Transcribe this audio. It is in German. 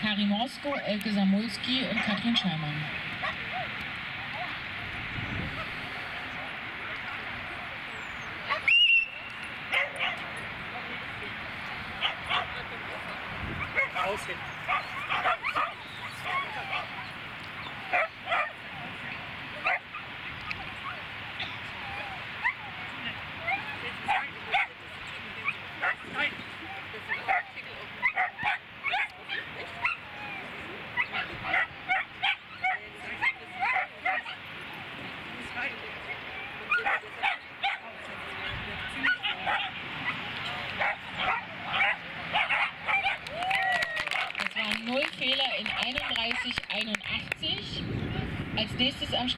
Kari Morsko, Elke Samulski und Katrin Scheimann. Aus hinten. Null Fehler in 31,81. Als nächstes am